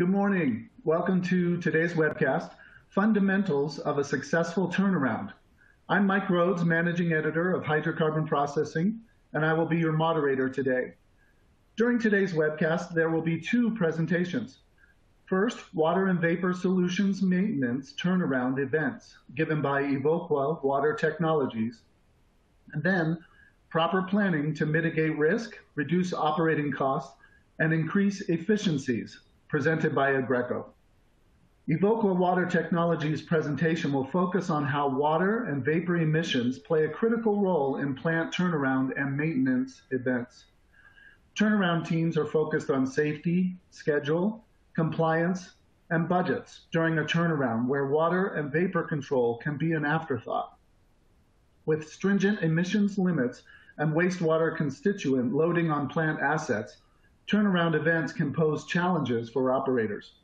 Good morning. Welcome to today's webcast, Fundamentals of a Successful Turnaround. I'm Mike Rhodes, Managing Editor of Hydrocarbon Processing, and I will be your moderator today. During today's webcast, there will be two presentations. First, Water and Vapor Solutions Maintenance Turnaround Events, given by Evoqua Water Technologies. And then, Proper Planning to Mitigate Risk, Reduce Operating Costs, and Increase Efficiencies, presented by Aggreko. Evoqua Water Technologies presentation will focus on how water and vapor emissions play a critical role in plant turnaround and maintenance events. Turnaround teams are focused on safety, schedule, compliance, and budgets during a turnaround where water and vapor control can be an afterthought. With stringent emissions limits and wastewater constituent loading on plant assets, turnaround events can pose challenges for operators.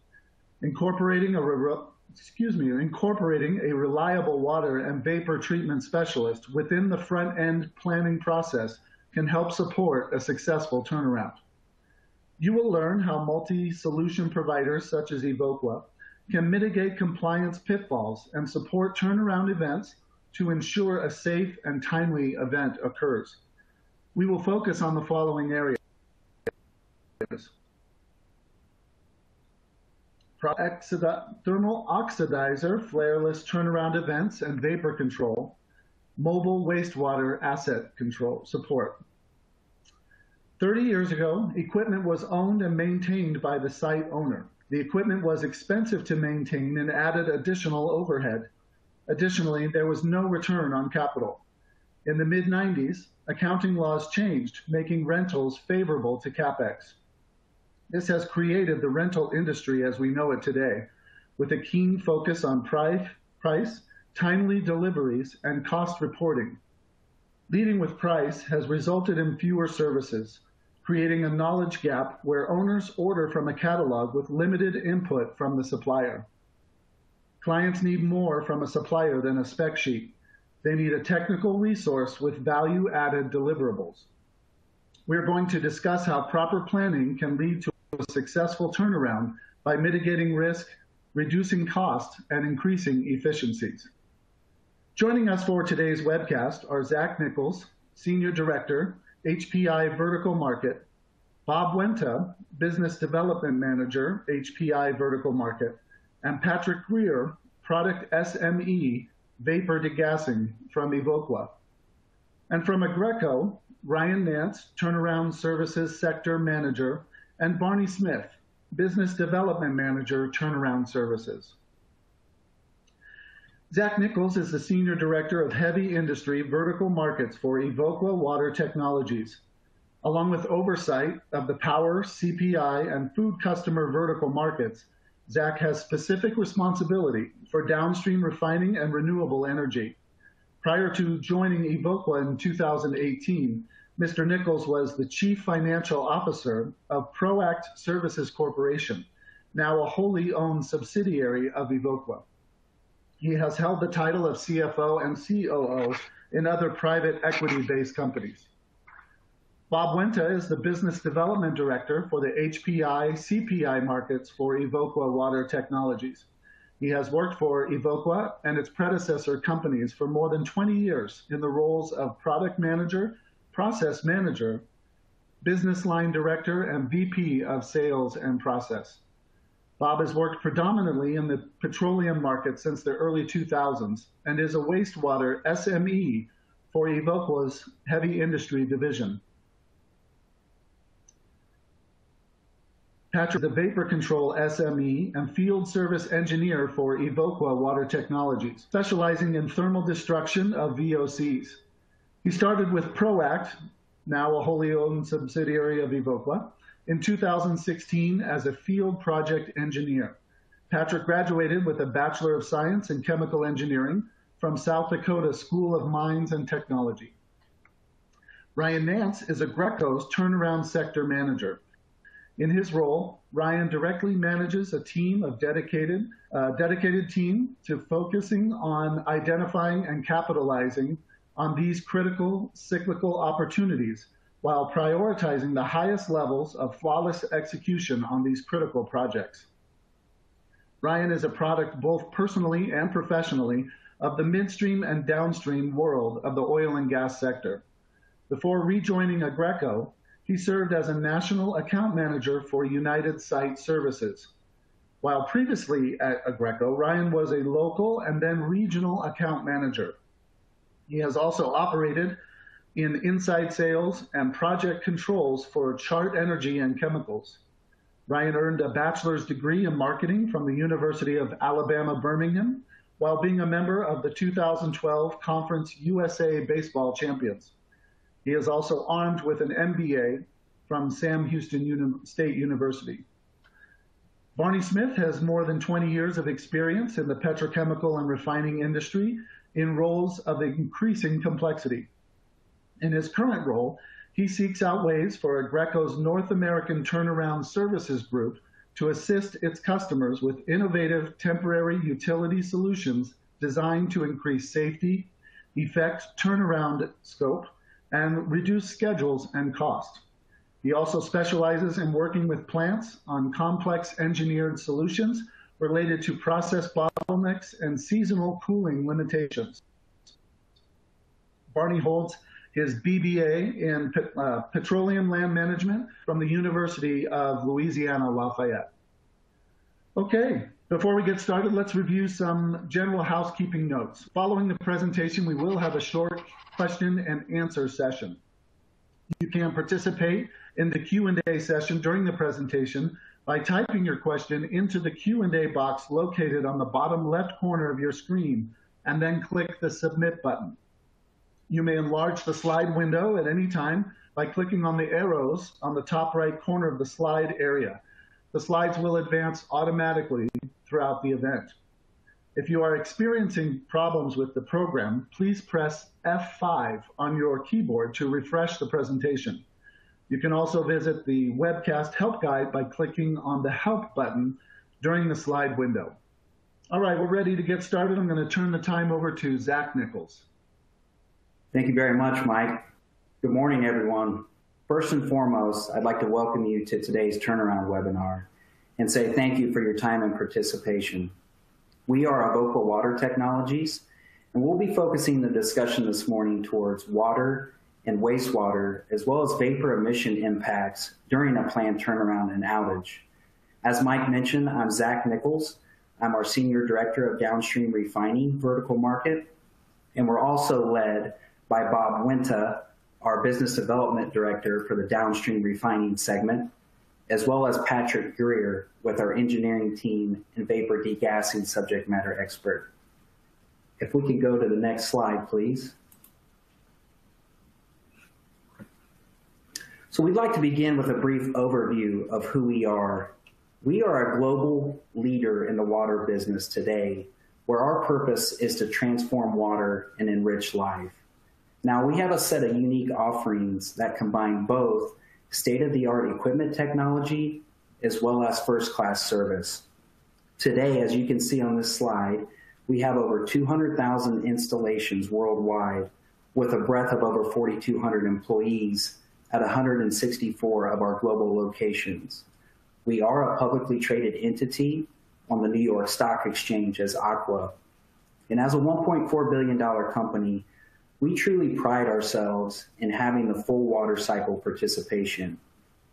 Incorporating a, excuse me, incorporating a reliable water and vapor treatment specialist within the front-end planning process can help support a successful turnaround. You will learn how multi-solution providers such as Evoqua can mitigate compliance pitfalls and support turnaround events to ensure a safe and timely event occurs. We will focus on the following areas thermal oxidizer, flareless turnaround events and vapor control, mobile wastewater asset control support. 30 years ago, equipment was owned and maintained by the site owner. The equipment was expensive to maintain and added additional overhead. Additionally, there was no return on capital. In the mid-90s, accounting laws changed, making rentals favorable to CapEx. This has created the rental industry as we know it today, with a keen focus on price, timely deliveries, and cost reporting. Leading with price has resulted in fewer services, creating a knowledge gap where owners order from a catalog with limited input from the supplier. Clients need more from a supplier than a spec sheet. They need a technical resource with value-added deliverables. We're going to discuss how proper planning can lead to a successful turnaround by mitigating risk, reducing costs, and increasing efficiencies. Joining us for today's webcast are Zach Nichols, Senior Director, HPI Vertical Market, Bob Wenta, Business Development Manager, HPI Vertical Market, and Patrick Greer, Product SME, Vapor Degassing from Evoqua. And from Aggreko, Ryan Nance, Turnaround Services Sector Manager, and Barney Smith, Business Development Manager, Turnaround Services. Zach Nichols is the Senior Director of Heavy Industry Vertical Markets for Evoqua Water Technologies. Along with oversight of the power, CPI, and food customer vertical markets, Zach has specific responsibility for downstream refining and renewable energy. Prior to joining Evoqua in 2018, Mr. Nichols was the Chief Financial Officer of Proact Services Corporation, now a wholly owned subsidiary of Evoqua. He has held the title of CFO and COO in other private equity-based companies. Bob Wenta is the Business Development Director for the HPI CPI markets for Evoqua Water Technologies. He has worked for Evoqua and its predecessor companies for more than 20 years in the roles of Product Manager process manager, business line director, and VP of sales and process. Bob has worked predominantly in the petroleum market since the early 2000s and is a wastewater SME for Evoqua's heavy industry division. Patrick, the vapor control SME and field service engineer for Evoqua Water Technologies, specializing in thermal destruction of VOCs. He started with Proact, now a wholly owned subsidiary of Evoqua, in 2016 as a field project engineer. Patrick graduated with a Bachelor of Science in Chemical Engineering from South Dakota School of Mines and Technology. Ryan Nance is Aggreko's turnaround sector manager. In his role, Ryan directly manages a team of dedicated, uh, dedicated team to focusing on identifying and capitalizing on these critical cyclical opportunities while prioritizing the highest levels of flawless execution on these critical projects. Ryan is a product both personally and professionally of the midstream and downstream world of the oil and gas sector. Before rejoining Aggreko, he served as a national account manager for United Site Services. While previously at Aggreko, Ryan was a local and then regional account manager. He has also operated in inside sales and project controls for Chart Energy and Chemicals. Ryan earned a bachelor's degree in marketing from the University of Alabama, Birmingham, while being a member of the 2012 Conference USA Baseball Champions. He is also armed with an MBA from Sam Houston Uni State University. Barney Smith has more than 20 years of experience in the petrochemical and refining industry in roles of increasing complexity. In his current role, he seeks out ways for Aggreko's North American Turnaround Services Group to assist its customers with innovative temporary utility solutions designed to increase safety, effect turnaround scope, and reduce schedules and cost. He also specializes in working with plants on complex engineered solutions related to process bottlenecks and seasonal cooling limitations. Barney holds his BBA in uh, Petroleum Land Management from the University of Louisiana Lafayette. Okay, before we get started, let's review some general housekeeping notes. Following the presentation, we will have a short question and answer session. You can participate in the Q&A session during the presentation by typing your question into the Q&A box located on the bottom left corner of your screen and then click the submit button. You may enlarge the slide window at any time by clicking on the arrows on the top right corner of the slide area. The slides will advance automatically throughout the event. If you are experiencing problems with the program, please press F5 on your keyboard to refresh the presentation. You can also visit the webcast help guide by clicking on the help button during the slide window. All right, we're ready to get started. I'm going to turn the time over to Zach Nichols. Thank you very much, Mike. Good morning, everyone. First and foremost, I'd like to welcome you to today's turnaround webinar and say thank you for your time and participation. We are Evoqua Water Technologies, and we'll be focusing the discussion this morning towards water and wastewater, as well as vapor emission impacts during a planned turnaround and outage. As Mike mentioned, I'm Zach Nichols. I'm our Senior Director of Downstream Refining Vertical Market, and we're also led by Bob Wenta, our Business Development Director for the Downstream Refining segment, as well as Patrick Greer with our engineering team and vapor degassing subject matter expert. If we could go to the next slide, please. So we'd like to begin with a brief overview of who we are. We are a global leader in the water business today, where our purpose is to transform water and enrich life. Now, we have a set of unique offerings that combine both state-of-the-art equipment technology as well as first-class service. Today, as you can see on this slide, we have over 200,000 installations worldwide with a breadth of over 4,200 employees at 164 of our global locations. We are a publicly traded entity on the New York Stock Exchange as Aqua. And as a $1.4 billion company, we truly pride ourselves in having the full water cycle participation.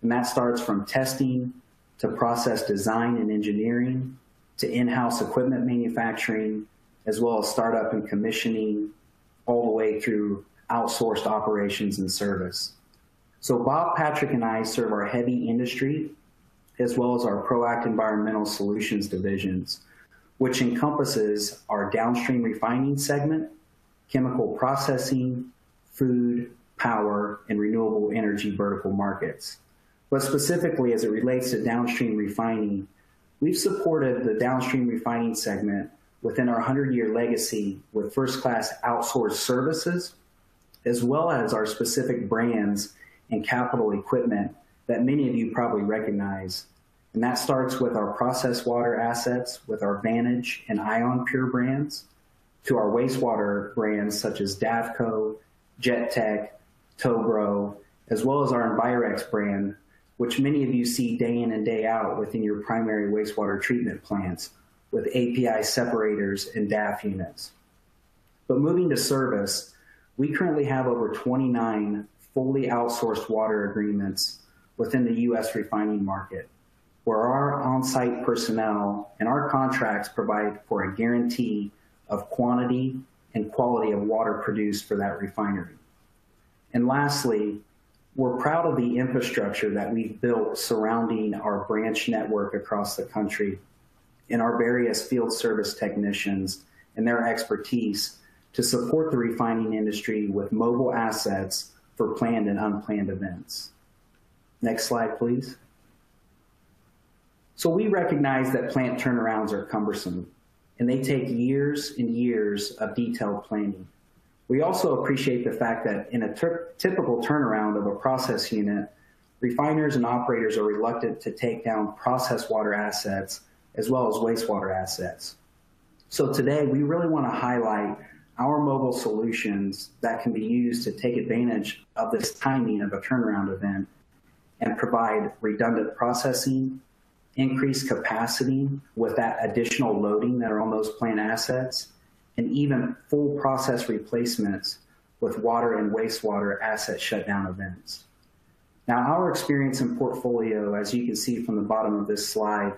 And that starts from testing to process design and engineering to in-house equipment manufacturing, as well as startup and commissioning, all the way through outsourced operations and service. So Bob, Patrick, and I serve our heavy industry as well as our Proact Environmental Solutions divisions, which encompasses our downstream refining segment chemical processing, food, power, and renewable energy vertical markets. But specifically as it relates to downstream refining, we've supported the downstream refining segment within our 100-year legacy with first-class outsourced services, as well as our specific brands and capital equipment that many of you probably recognize. And that starts with our process water assets with our Vantage and Ion Pure brands, to our wastewater brands such as Davco, JetTech, Togro, as well as our Envirex brand, which many of you see day in and day out within your primary wastewater treatment plants, with API separators and DAF units. But moving to service, we currently have over 29 fully outsourced water agreements within the U.S. refining market, where our on-site personnel and our contracts provide for a guarantee of quantity and quality of water produced for that refinery. And lastly, we're proud of the infrastructure that we've built surrounding our branch network across the country and our various field service technicians and their expertise to support the refining industry with mobile assets for planned and unplanned events. Next slide, please. So we recognize that plant turnarounds are cumbersome and they take years and years of detailed planning. We also appreciate the fact that in a typical turnaround of a process unit, refiners and operators are reluctant to take down process water assets as well as wastewater assets. So today we really want to highlight our mobile solutions that can be used to take advantage of this timing of a turnaround event and provide redundant processing, increased capacity with that additional loading that are on those plant assets, and even full process replacements with water and wastewater asset shutdown events. Now, our experience and portfolio, as you can see from the bottom of this slide,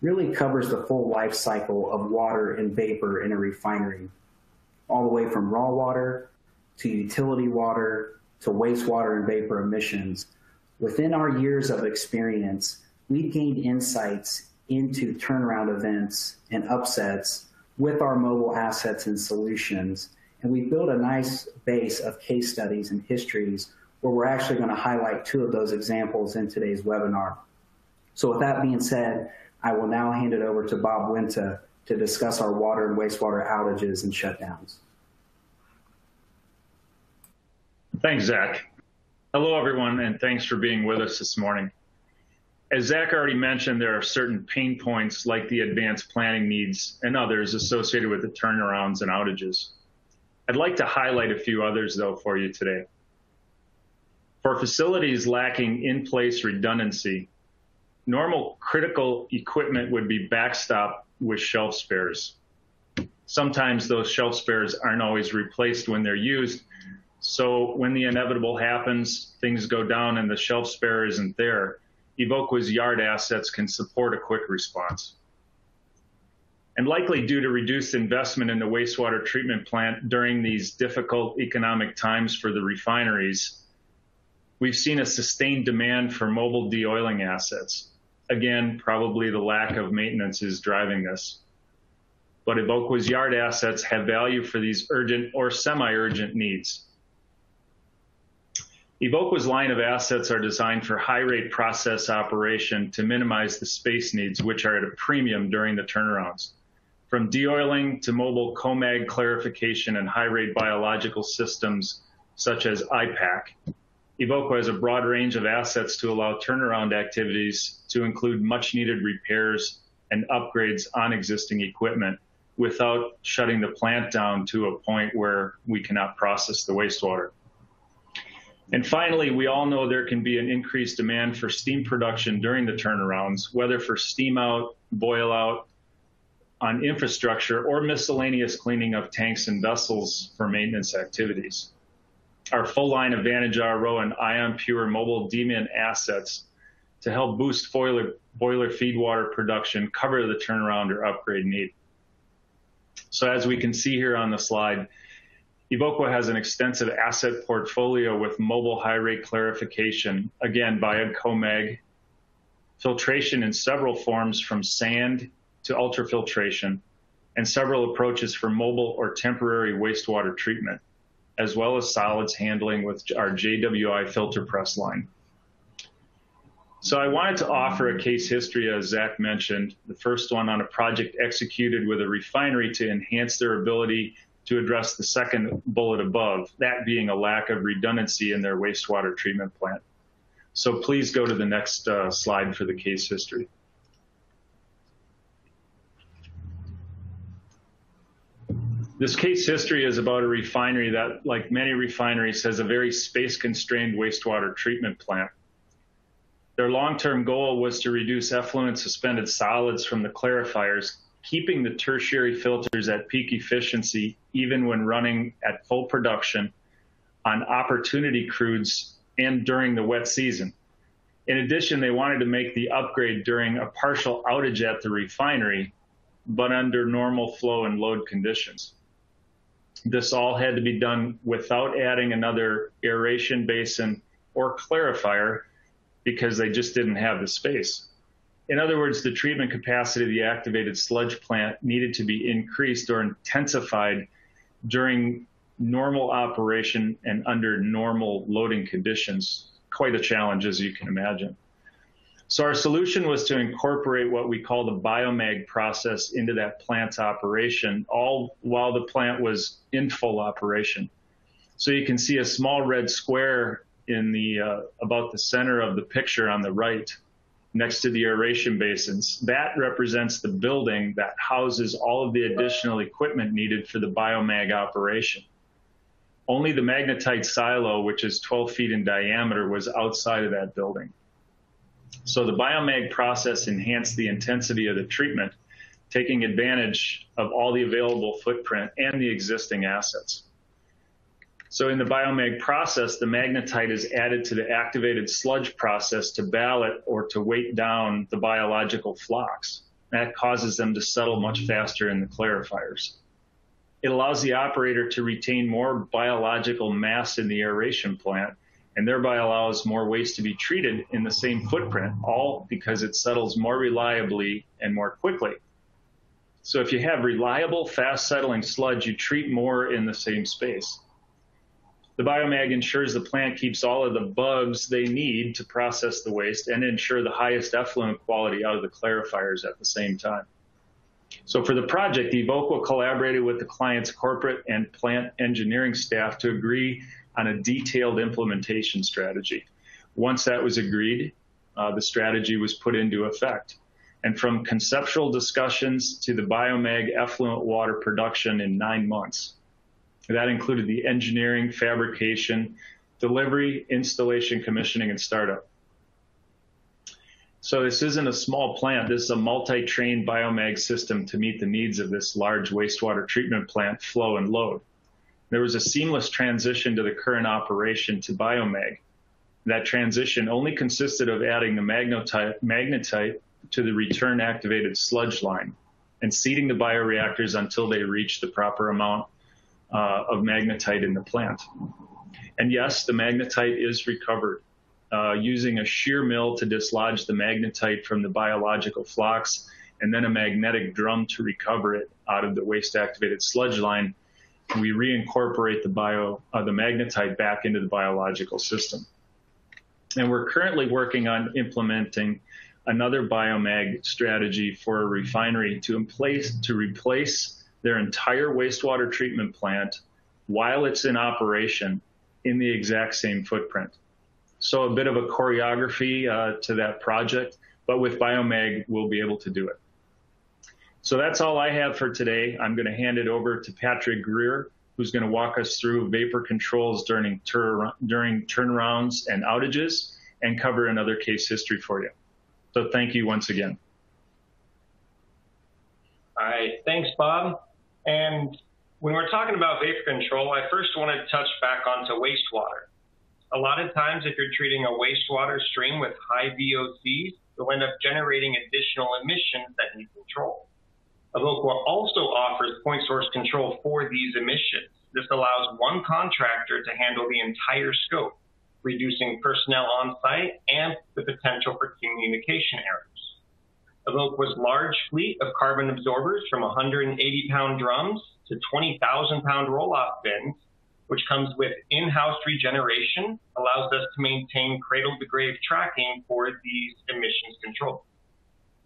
really covers the full life cycle of water and vapor in a refinery, all the way from raw water to utility water to wastewater and vapor emissions. Within our years of experience, we've gained insights into turnaround events and upsets with our mobile assets and solutions. And we've built a nice base of case studies and histories where we're actually going to highlight two of those examples in today's webinar. So with that being said, I will now hand it over to Bob Wenta to discuss our water and wastewater outages and shutdowns. Thanks, Zach. Hello, everyone, and thanks for being with us this morning. As Zach already mentioned, there are certain pain points like the advanced planning needs and others associated with the turnarounds and outages. I'd like to highlight a few others, though, for you today. For facilities lacking in-place redundancy, normal critical equipment would be backstopped with shelf spares. Sometimes those shelf spares aren't always replaced when they're used, so when the inevitable happens, things go down and the shelf spare isn't there, Evoqua's yard assets can support a quick response. And likely due to reduced investment in the wastewater treatment plant during these difficult economic times for the refineries, we've seen a sustained demand for mobile deoiling assets. Again, probably the lack of maintenance is driving this. But Evoqua's yard assets have value for these urgent or semi-urgent needs. Evoqua's line of assets are designed for high rate process operation to minimize the space needs, which are at a premium during the turnarounds. From deoiling to mobile COMAG clarification and high rate biological systems such as IPAC, Evoqua has a broad range of assets to allow turnaround activities to include much needed repairs and upgrades on existing equipment without shutting the plant down to a point where we cannot process the wastewater. And finally, we all know there can be an increased demand for steam production during the turnarounds, whether for steam out, boil out, on infrastructure, or miscellaneous cleaning of tanks and vessels for maintenance activities. Our full line of Vantage RO and Ion Pure mobile DMIN assets to help boost boiler, feed water production cover the turnaround or upgrade need. So as we can see here on the slide, Evoqua has an extensive asset portfolio with mobile high rate clarification, again, via COMAG, filtration in several forms from sand to ultrafiltration, and several approaches for mobile or temporary wastewater treatment, as well as solids handling with our JWI filter press line. So I wanted to offer a case history, as Zach mentioned, the first one on a project executed with a refinery to enhance their ability to address the second bullet above, that being a lack of redundancy in their wastewater treatment plant. So please go to the next uh, slide for the case history. This case history is about a refinery that, like many refineries, has a very space-constrained wastewater treatment plant. Their long-term goal was to reduce effluent suspended solids from the clarifiers keeping the tertiary filters at peak efficiency even when running at full production on opportunity crudes and during the wet season. In addition, they wanted to make the upgrade during a partial outage at the refinery, but under normal flow and load conditions. This all had to be done without adding another aeration basin or clarifier because they just didn't have the space. In other words, the treatment capacity of the activated sludge plant needed to be increased or intensified during normal operation and under normal loading conditions. Quite a challenge, as you can imagine. So our solution was to incorporate what we call the biomag process into that plant's operation, all while the plant was in full operation. So you can see a small red square in the uh, about the center of the picture on the right next to the aeration basins. That represents the building that houses all of the additional equipment needed for the biomag operation. Only the magnetite silo, which is 12 feet in diameter, was outside of that building. So the biomag process enhanced the intensity of the treatment, taking advantage of all the available footprint and the existing assets. So in the biomag process, the magnetite is added to the activated sludge process to ballast or to weight down the biological flocs. That causes them to settle much faster in the clarifiers. It allows the operator to retain more biological mass in the aeration plant and thereby allows more waste to be treated in the same footprint, all because it settles more reliably and more quickly. So if you have reliable, fast settling sludge, you treat more in the same space. The biomag ensures the plant keeps all of the bugs they need to process the waste and ensure the highest effluent quality out of the clarifiers at the same time. So for the project, Evoqua collaborated with the client's corporate and plant engineering staff to agree on a detailed implementation strategy. Once that was agreed, uh, the strategy was put into effect. And from conceptual discussions to the biomag effluent water production in nine months. That included the engineering, fabrication, delivery, installation, commissioning, and startup. So this isn't a small plant. This is a multi-train biomag system to meet the needs of this large wastewater treatment plant flow and load. There was a seamless transition to the current operation to biomag. That transition only consisted of adding the magnetite, to the return activated sludge line and seeding the bioreactors until they reached the proper amount uh, of magnetite in the plant. And yes, the magnetite is recovered uh, using a shear mill to dislodge the magnetite from the biological flocs and then a magnetic drum to recover it out of the waste activated sludge line. We reincorporate the bio, uh, the magnetite back into the biological system. And we're currently working on implementing another biomag strategy for a refinery to, place, to replace their entire wastewater treatment plant while it's in operation in the exact same footprint. So a bit of a choreography uh, to that project, but with Biomag, we'll be able to do it. So that's all I have for today. I'm going to hand it over to Patrick Greer, who's going to walk us through vapor controls during, tur during turnarounds and outages and cover another case history for you. So thank you once again. All right. Thanks, Bob. And when we're talking about vapor control, I first want to touch back onto wastewater. A lot of times, if you're treating a wastewater stream with high VOCs, you'll end up generating additional emissions that need control. Evoqua also offers point source control for these emissions. This allows one contractor to handle the entire scope, reducing personnel on site and the potential for communication errors. Evoqua's large fleet of carbon absorbers from 180 pound drums to 20,000 pound roll off bins, which comes with in house regeneration, allows us to maintain cradle to grave tracking for these emissions control.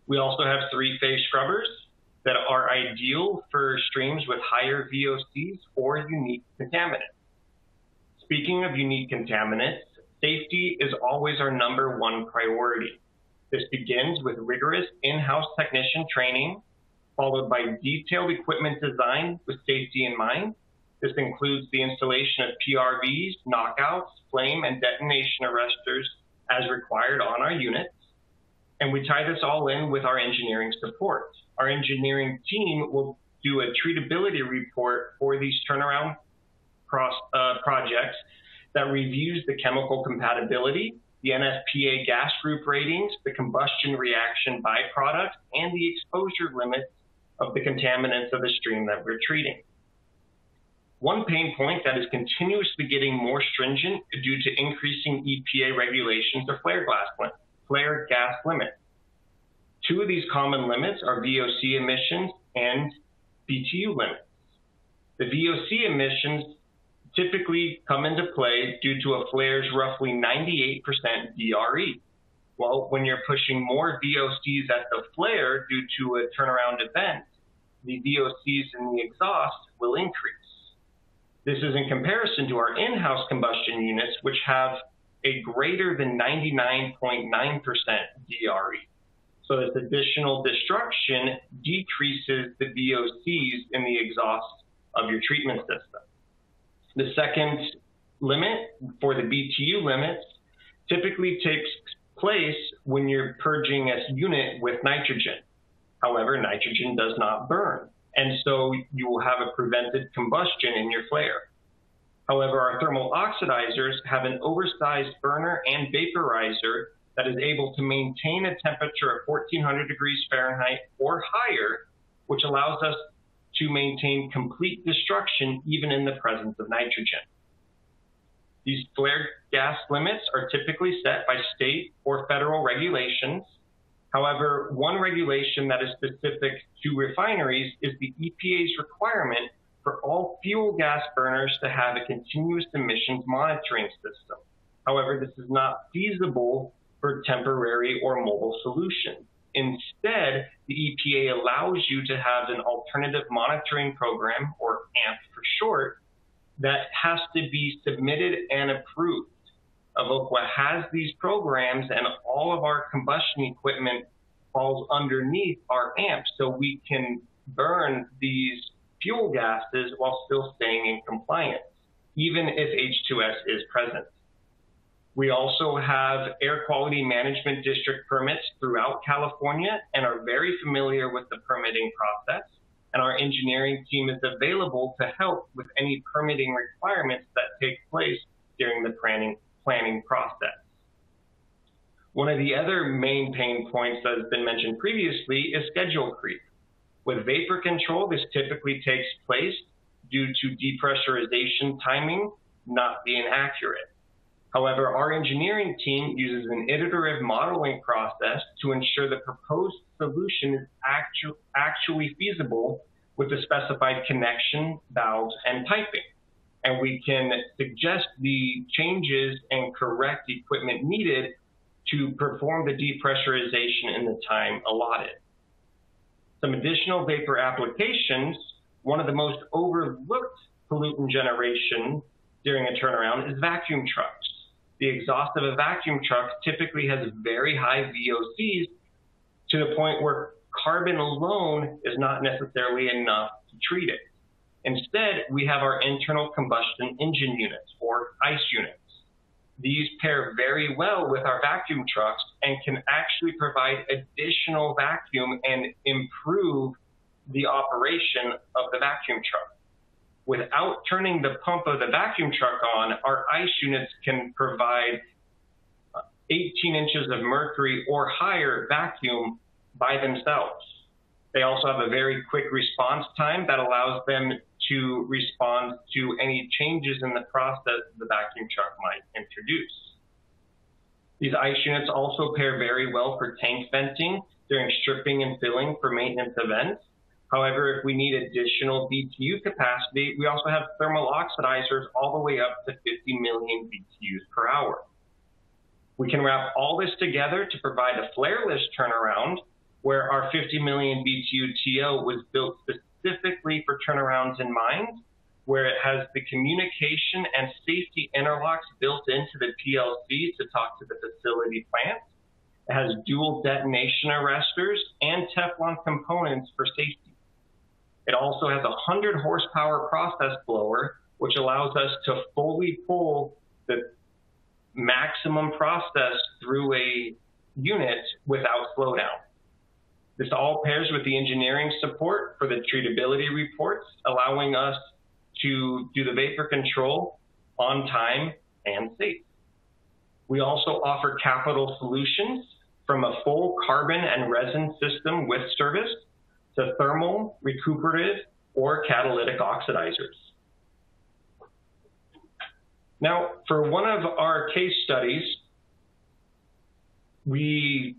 We also have three phase scrubbers that are ideal for streams with higher VOCs or unique contaminants. Speaking of unique contaminants, safety is always our number one priority. This begins with rigorous in-house technician training, followed by detailed equipment design with safety in mind. This includes the installation of PRVs, knockouts, flame and detonation arresters as required on our units. And we tie this all in with our engineering support. Our engineering team will do a treatability report for these turnaround uh, projects that reviews the chemical compatibility, the NFPA gas group ratings, the combustion reaction byproduct, and the exposure limits of the contaminants of the stream that we're treating. One pain point that is continuously getting more stringent due to increasing EPA regulations are flare gas, flare gas limits. Two of these common limits are VOC emissions and BTU limits. The VOC emissions typically come into play due to a flare's roughly 98% DRE. Well, when you're pushing more VOCs at the flare due to a turnaround event, the VOCs in the exhaust will increase. This is in comparison to our in-house combustion units, which have a greater than 99.9% DRE. So this additional destruction decreases the VOCs in the exhaust of your treatment system. The second limit for the BTU limits typically takes place when you're purging a unit with nitrogen. However, nitrogen does not burn, and so you will have a prevented combustion in your flare. However, our thermal oxidizers have an oversized burner and vaporizer that is able to maintain a temperature of 1400 degrees Fahrenheit or higher, which allows us to maintain complete destruction even in the presence of nitrogen. These flare gas limits are typically set by state or federal regulations. However, one regulation that is specific to refineries is the EPA's requirement for all fuel gas burners to have a continuous emissions monitoring system. However, this is not feasible for temporary or mobile solutions. Instead, the EPA allows you to have an alternative monitoring program, or AMP for short, that has to be submitted and approved. Evoqua has these programs, and all of our combustion equipment falls underneath our AMP, so we can burn these fuel gases while still staying in compliance, even if H2S is present. We also have air quality management district permits throughout California and are very familiar with the permitting process. And our engineering team is available to help with any permitting requirements that take place during the planning, planning process. One of the other main pain points that has been mentioned previously is schedule creep. With vapor control, this typically takes place due to depressurization timing not being accurate. However, our engineering team uses an iterative modeling process to ensure the proposed solution is actu actually feasible with the specified connection, valves, and piping. And we can suggest the changes and correct equipment needed to perform the depressurization in the time allotted. Some additional vapor applications, one of the most overlooked pollutant generation during a turnaround is vacuum trucks the exhaust of a vacuum truck typically has very high VOCs to the point where carbon alone is not necessarily enough to treat it. Instead, we have our internal combustion engine units or ICE units. These pair very well with our vacuum trucks and can actually provide additional vacuum and improve the operation of the vacuum truck without turning the pump of the vacuum truck on, our ice units can provide 18 inches of mercury or higher vacuum by themselves. They also have a very quick response time that allows them to respond to any changes in the process the vacuum truck might introduce. These ice units also pair very well for tank venting during stripping and filling for maintenance events. However, if we need additional BTU capacity, we also have thermal oxidizers all the way up to 50 million BTUs per hour. We can wrap all this together to provide a flareless turnaround where our 50 million BTU TO was built specifically for turnarounds in mind, where it has the communication and safety interlocks built into the PLC to talk to the facility plant. It has dual detonation arresters and Teflon components for safety. It also has a 100 horsepower process blower, which allows us to fully pull the maximum process through a unit without slowdown. This all pairs with the engineering support for the treatability reports, allowing us to do the vapor control on time and safe. We also offer capital solutions from a full carbon and resin system with service to thermal, recuperative, or catalytic oxidizers. Now, for one of our case studies, we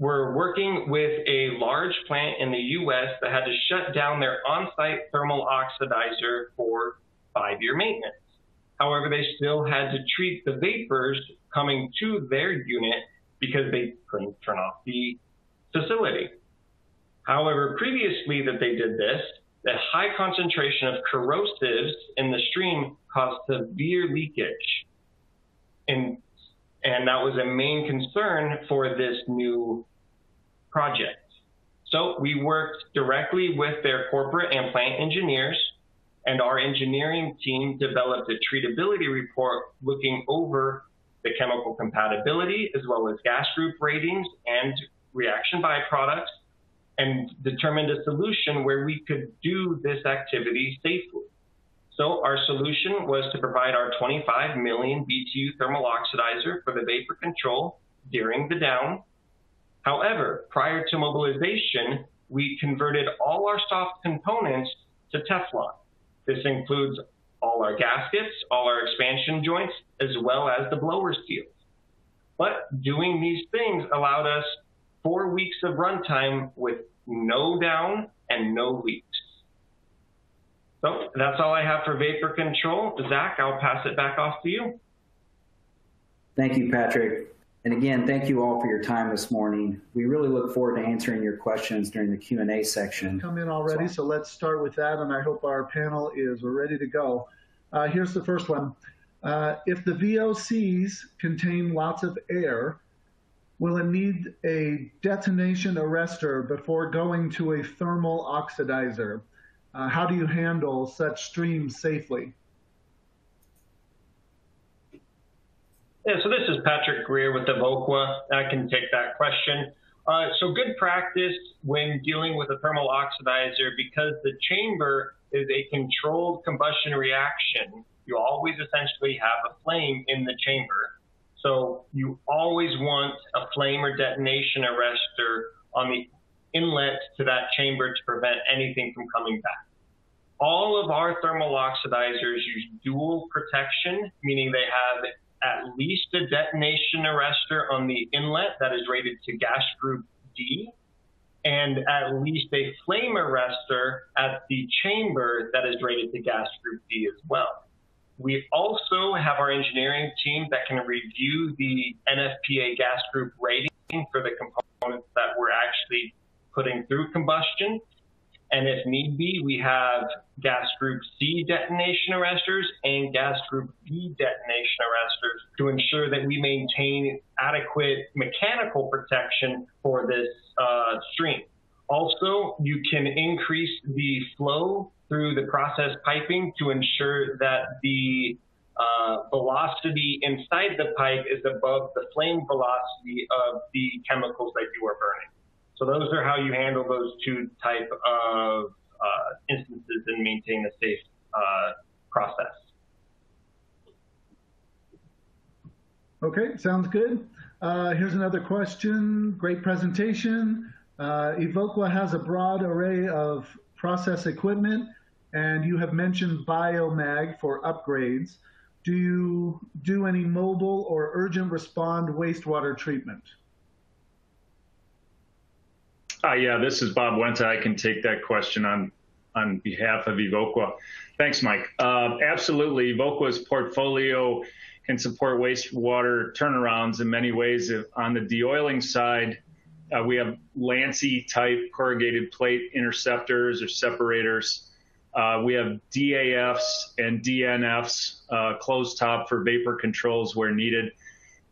were working with a large plant in the US that had to shut down their on-site thermal oxidizer for five-year maintenance. However, they still had to treat the vapors coming to their unit because they couldn't turn off the facility. However, previously that they did this, the high concentration of corrosives in the stream caused severe leakage. And, and that was a main concern for this new project. So we worked directly with their corporate and plant engineers, and our engineering team developed a treatability report looking over the chemical compatibility as well as gas group ratings and reaction byproducts and determined a solution where we could do this activity safely. So our solution was to provide our 25 million BTU thermal oxidizer for the vapor control during the down. However, prior to mobilization, we converted all our soft components to Teflon. This includes all our gaskets, all our expansion joints, as well as the blower seals. But doing these things allowed us four weeks of runtime with no down and no leaks. So that's all I have for vapor control. Zach, I'll pass it back off to you. Thank you, Patrick. And again, thank you all for your time this morning. We really look forward to answering your questions during the Q&A section. Come in already, so let's start with that, and I hope our panel is ready to go. Uh, here's the first one. Uh, if the VOCs contain lots of air, will it need a detonation arrestor before going to a thermal oxidizer? Uh, how do you handle such streams safely? Yeah, so this is Patrick Greer with Evoqua. I can take that question. Uh, so good practice when dealing with a thermal oxidizer because the chamber is a controlled combustion reaction. You always essentially have a flame in the chamber. So you always want a flame or detonation arrestor on the inlet to that chamber to prevent anything from coming back. All of our thermal oxidizers use dual protection, meaning they have at least a detonation arrestor on the inlet that is rated to gas group D, and at least a flame arrestor at the chamber that is rated to gas group D as well. We also have our engineering team that can review the NFPA gas group rating for the components that we're actually putting through combustion and if need be, we have gas group C detonation arresters and gas group B detonation arresters to ensure that we maintain adequate mechanical protection for this uh, stream. Also, you can increase the flow through the process piping to ensure that the uh, velocity inside the pipe is above the flame velocity of the chemicals that you are burning. So those are how you handle those two type of uh, instances and maintain a safe uh, process. Okay, sounds good. Uh, here's another question. Great presentation. Uh, Evoqua has a broad array of process equipment, and you have mentioned Biomag for upgrades. Do you do any mobile or urgent respond wastewater treatment? Uh, yeah, this is Bob Wenta. I can take that question on on behalf of Evoqua. Thanks, Mike. Uh, absolutely. Evoqua's portfolio can support wastewater turnarounds in many ways. If on the deoiling side, uh, we have Lancy type corrugated plate interceptors or separators. Uh, we have DAFs and DNFs, uh, closed top for vapor controls where needed.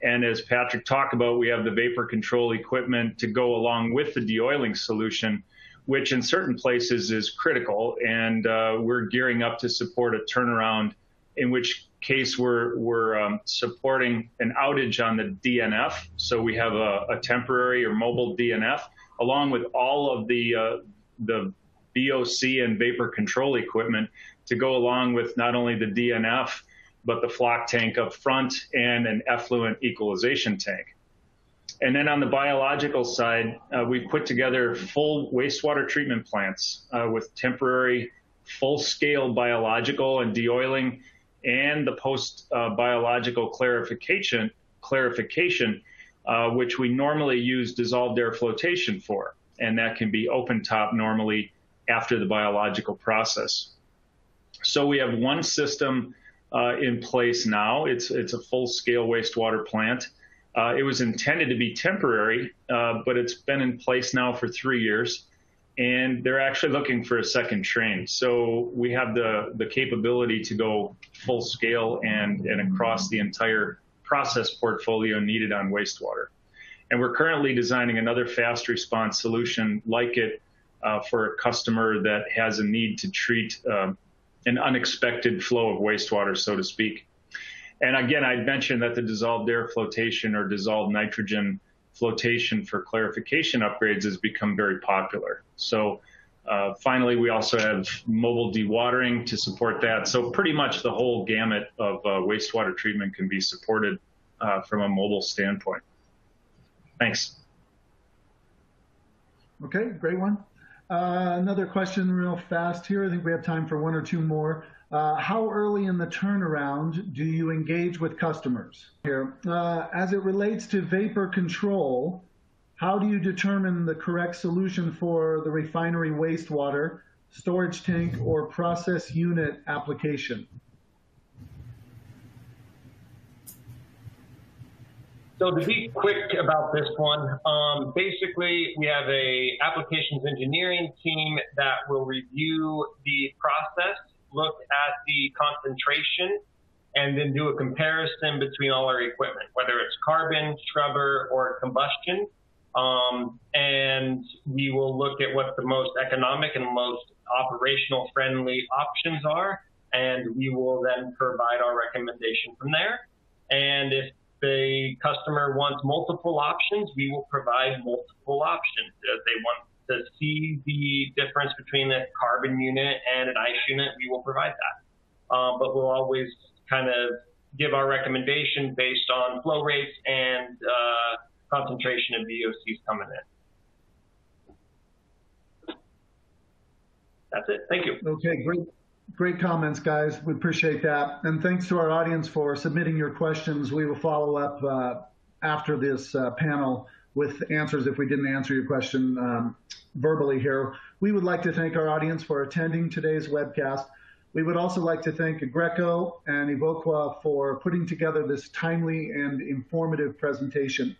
And as Patrick talked about, we have the vapor control equipment to go along with the deoiling solution, which in certain places is critical. And uh, we're gearing up to support a turnaround in which case, we're, we're um, supporting an outage on the DNF. So we have a, a temporary or mobile DNF, along with all of the, uh, the VOC and vapor control equipment to go along with not only the DNF, but the floc tank up front and an effluent equalization tank. And then on the biological side, uh, we've put together full wastewater treatment plants uh, with temporary full scale biological and deoiling and the post uh, biological clarification, clarification uh, which we normally use dissolved air flotation for. And that can be open top normally after the biological process. So we have one system uh, in place now. It's, it's a full scale wastewater plant. Uh, it was intended to be temporary, uh, but it's been in place now for three years. And they're actually looking for a second train. So we have the, the capability to go full scale and, and across the entire process portfolio needed on wastewater. And we're currently designing another fast response solution like it uh, for a customer that has a need to treat uh, an unexpected flow of wastewater, so to speak. And again, I'd mentioned that the dissolved air flotation or dissolved nitrogen flotation for clarification upgrades has become very popular. So uh, finally, we also have mobile dewatering to support that. So pretty much the whole gamut of uh, wastewater treatment can be supported uh, from a mobile standpoint. Thanks. Okay, great one. Uh, another question real fast here. I think we have time for one or two more. Uh, how early in the turnaround do you engage with customers here? Uh, as it relates to vapor control, how do you determine the correct solution for the refinery wastewater, storage tank, or process unit application? So to be quick about this one, um, basically we have a applications engineering team that will review the process, look at the concentration, and then do a comparison between all our equipment, whether it's carbon, scrubber, or combustion. Um, and we will look at what the most economic and most operational friendly options are, and we will then provide our recommendation from there. And if the customer wants multiple options, we will provide multiple options. If they want to see the difference between a carbon unit and an ice unit, we will provide that. Um, but we'll always kind of give our recommendation based on flow rates and uh, concentration of VOCs coming in. That's it. Thank you. Okay, great. Great comments, guys. We appreciate that. And thanks to our audience for submitting your questions. We will follow up uh, after this uh, panel with answers if we didn't answer your question um, verbally here. We would like to thank our audience for attending today's webcast. We would also like to thank Aggreko and Evoqua for putting together this timely and informative presentation.